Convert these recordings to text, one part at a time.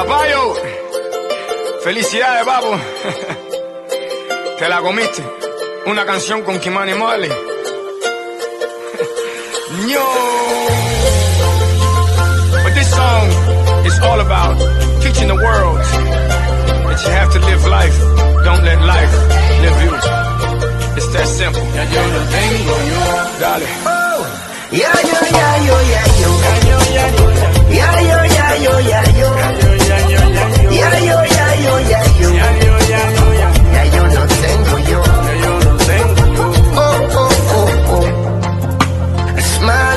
Papayo, felicidades, papo. Te la comiste. Una canción con Kimani Mole. Yo. But this song is all about teaching the world that you have to live life. Don't let life live you. It's that simple. Ya yo lo tengo yo. Dale.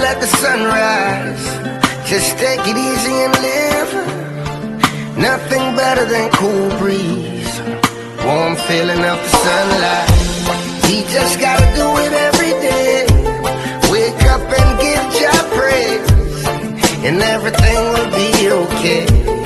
At the sunrise. Just take it easy and live. Nothing better than cool breeze. Warm feeling of the sunlight. He just gotta do it every day. Wake up and give Jah praise. And everything will be okay.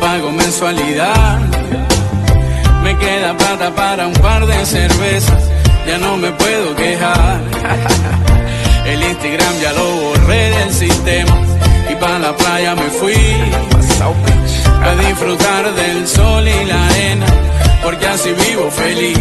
Pago mensualidad. Me queda plata para un par de cervezas, ya no me puedo quejar. El Instagram ya lo borré del sistema y para la playa me fui a disfrutar del sol y la arena, porque así vivo feliz.